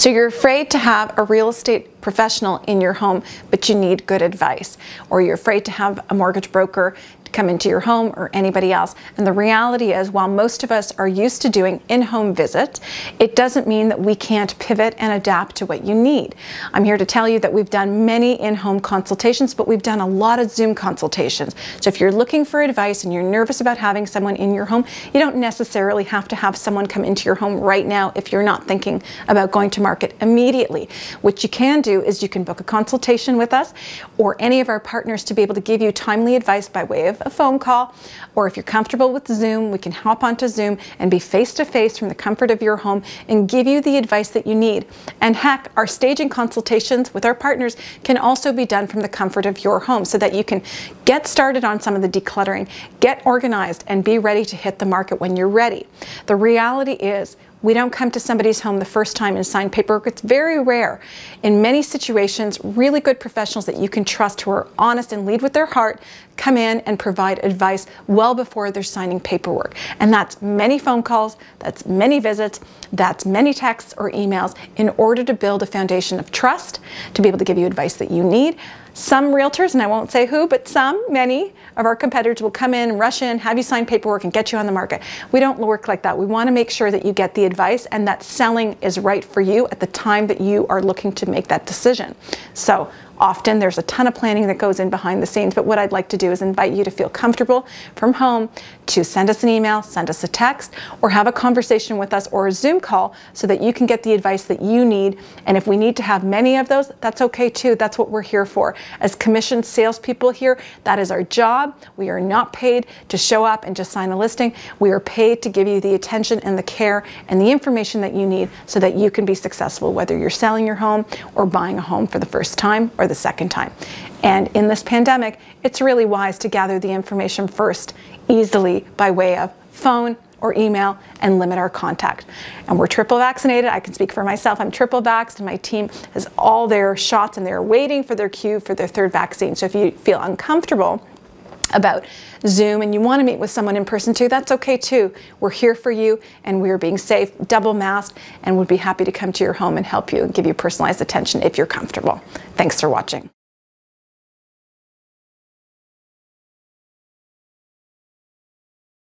So you're afraid to have a real estate professional in your home, but you need good advice. Or you're afraid to have a mortgage broker come into your home or anybody else. And the reality is, while most of us are used to doing in-home visits, it doesn't mean that we can't pivot and adapt to what you need. I'm here to tell you that we've done many in-home consultations, but we've done a lot of Zoom consultations. So if you're looking for advice and you're nervous about having someone in your home, you don't necessarily have to have someone come into your home right now if you're not thinking about going to market immediately. What you can do is you can book a consultation with us or any of our partners to be able to give you timely advice by way of a phone call, or if you're comfortable with Zoom, we can hop onto Zoom and be face to face from the comfort of your home and give you the advice that you need. And heck, our staging consultations with our partners can also be done from the comfort of your home so that you can get started on some of the decluttering, get organized, and be ready to hit the market when you're ready. The reality is, we don't come to somebody's home the first time and sign paperwork. It's very rare. In many situations, really good professionals that you can trust who are honest and lead with their heart come in and provide advice well before they're signing paperwork. And that's many phone calls, that's many visits, that's many texts or emails in order to build a foundation of trust, to be able to give you advice that you need. Some realtors, and I won't say who, but some, many of our competitors will come in, rush in, have you sign paperwork and get you on the market. We don't work like that. We want to make sure that you get the advice and that selling is right for you at the time that you are looking to make that decision. So Often there's a ton of planning that goes in behind the scenes, but what I'd like to do is invite you to feel comfortable from home to send us an email, send us a text, or have a conversation with us or a Zoom call so that you can get the advice that you need. And if we need to have many of those, that's okay too. That's what we're here for. As commissioned salespeople here, that is our job. We are not paid to show up and just sign a listing. We are paid to give you the attention and the care and the information that you need so that you can be successful, whether you're selling your home or buying a home for the first time or the second time. And in this pandemic, it's really wise to gather the information first, easily by way of phone or email and limit our contact. And we're triple vaccinated. I can speak for myself. I'm triple vaxxed and my team has all their shots and they're waiting for their cue for their third vaccine. So if you feel uncomfortable about Zoom and you want to meet with someone in person too, that's okay too. We're here for you and we're being safe, double masked, and would be happy to come to your home and help you and give you personalized attention if you're comfortable. Thanks for watching.